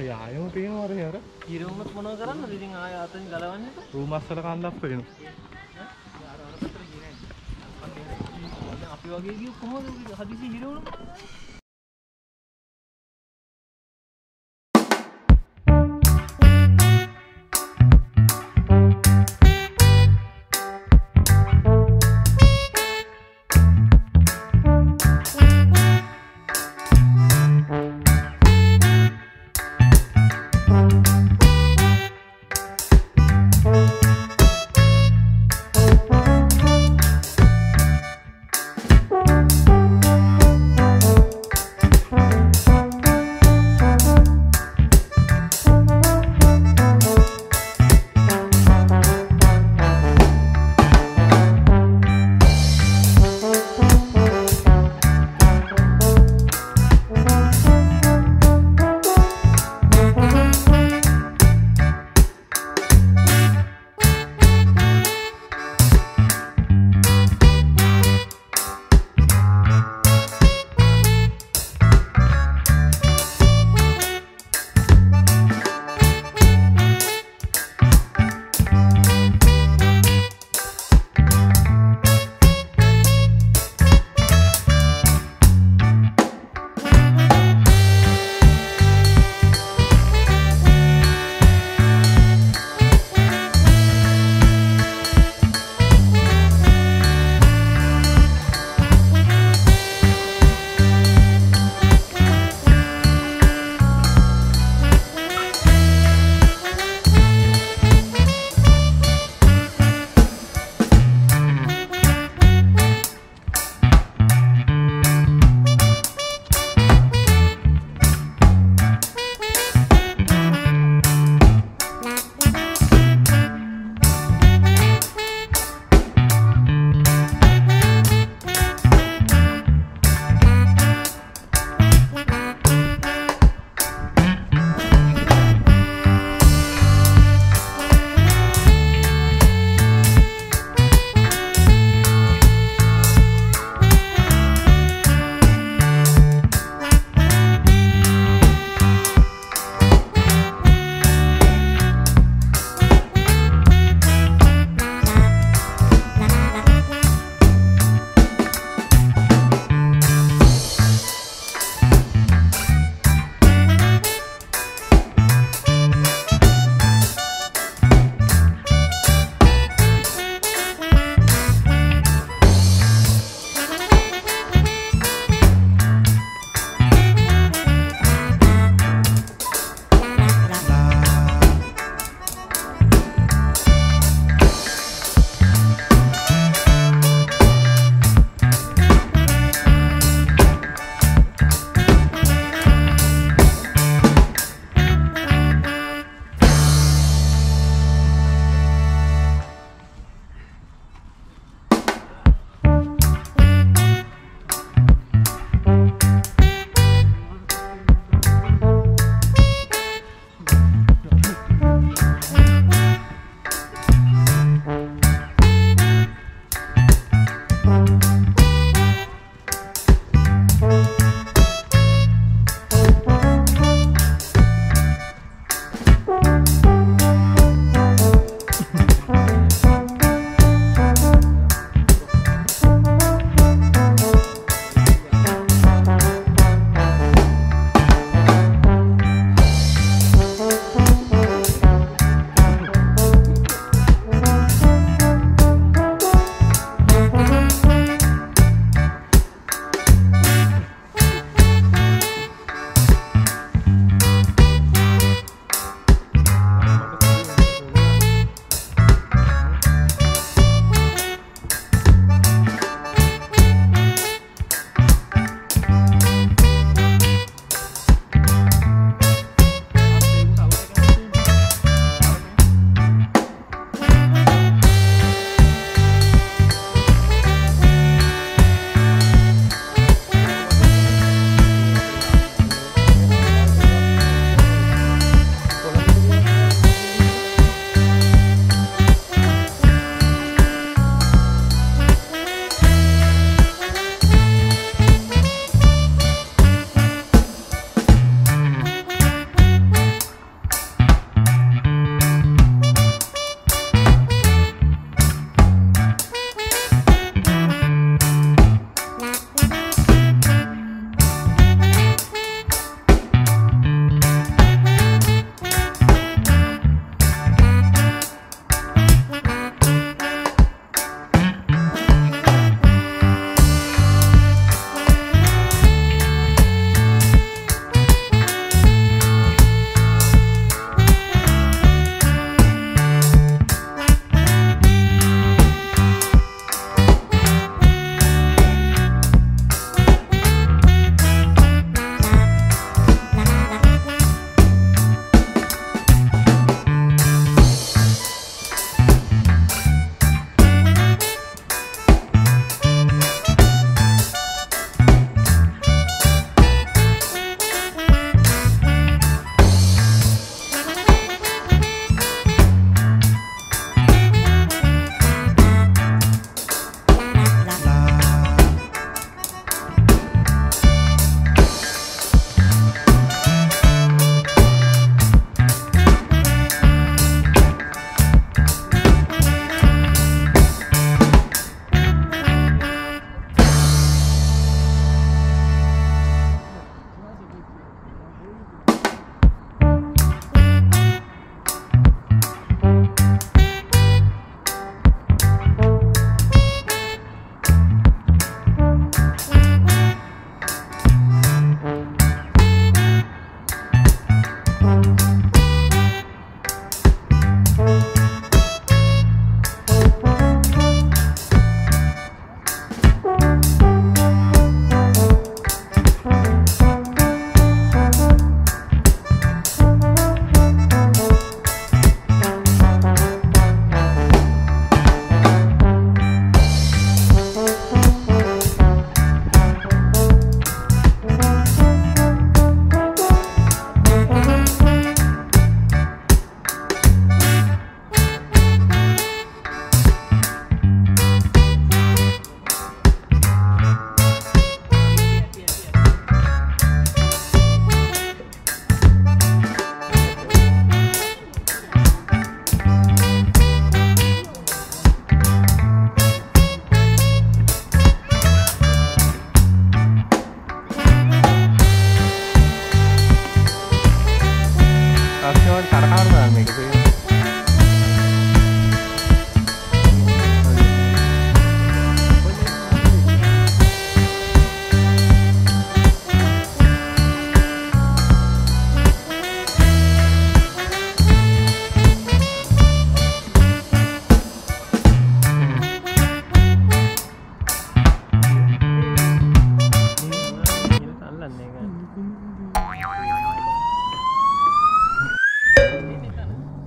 අර යායම පේනවා අර. අර ඉරවුමත් මොනව කරන්නද ඉතින් ආය අතෙන් ගලවන්නේ. රූමස්සල කන්දක් පේනවා. අපි වගේ ගිය කොහොමද? හදිසි හිරවුණු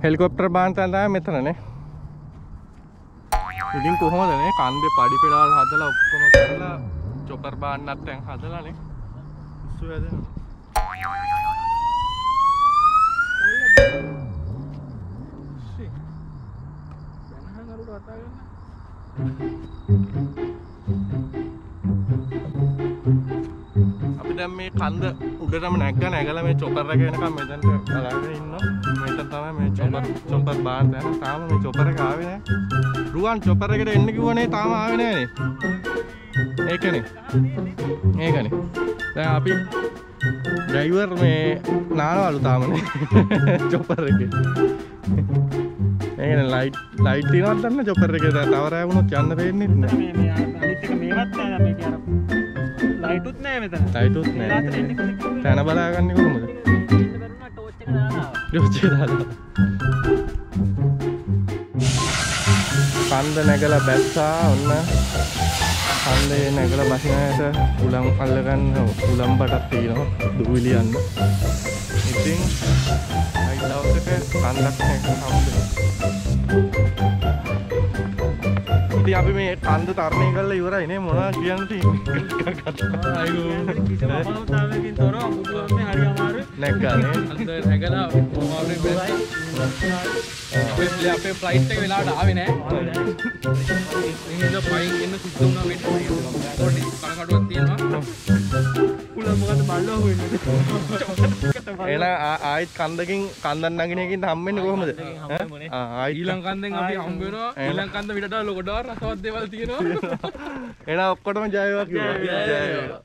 හෙලිකොප්ටර් බාන්න තැන තමයි මෙතනනේ. ඉතින් කොහොමද මේ කන්දේ පඩි පෙළවල් හදලා ඔක්කොම කරලා චොපර් බාන්නත් දැන් හදලානේ. ඉස්සු වැදෙනවා. අපි දැන් මේ කන්ද උඩටම නැග්ග නැගලා මේ චොපර් එක එනකම් මෙතනට බලාගෙන ඉන්නවා. තමයි මේ චොපර් චොපර් බාන්න දැන් තාම මේ චොපර් එක ආවේ නැහැ. රුවන් චොපර් එකට එන්න කිව්වනේ තාම ආවේ නැහනේ. ඒකනේ. ඒකනේ. දැන් අපි ඩ්‍රයිවර් මේ නානවලු තාමනේ චොපර් එකේ. ඒකනේ ලයිට් ලයිට් තියනවද දන්න චොපර් එකේ තව රෑ වුණොත් යන්න දෙන්නේ නැහැ. මේ මේ අනිත් එක මේවත් නෑ මේක අර ලයිටුත් නෑ මෙතන ලයිටුත් නැහැ. තැන බලාගන්නේ කොහොමද? ඉන්න බැරුණා ටෝච් එක දාලා ආවා. රුචි දාලා. කන්ද නැගලා බැස්සා ඔන්න කන්දේ නැගලා බසිනයට උලම් අල්ලගන්න උලම් බටක් තියෙනවා දුවිලි යන්න. ඉතින් අයි දවසක කන්දක් නැගලා හම්බෙනවා. ඉතින් අපි මේ කන්ද තරණය කරලා ඉවරයි නේ මොනවා කියන්න තියෙන්නේ. කිසිම අපහසුතාවයකින් තොරව බුදුහාමේ හරි අමාරුයි. බැස්සා අපේ අපේ ෆ්ලයිට් එක වෙලාවට ආවේ නෑ ඉතින් පයින් එන්න සුද්ධ වුණා මෙන්න පොඩි කනකටුවක් තියෙනවා. උල මොකද බල්ලෝ වෙන්නේ. එන ආයිත් කන්දකින් කන්දන් නගිනයකින් හම්බෙන්නේ කොහොමද. ආ, ඊළඟ කන්දෙන් අපි හම්බ වෙනවා. ඊළඟ කන්ද විතර ලොකඩා රසවත් දේවල් තියෙනවා. එන ඔක්කොටම ජය වේවා. ජය වේවා.